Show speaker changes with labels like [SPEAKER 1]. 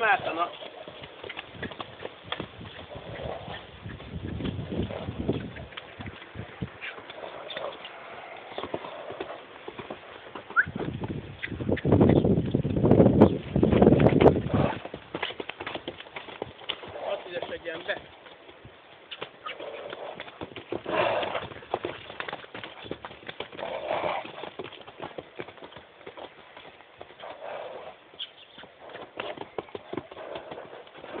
[SPEAKER 1] nem ártana.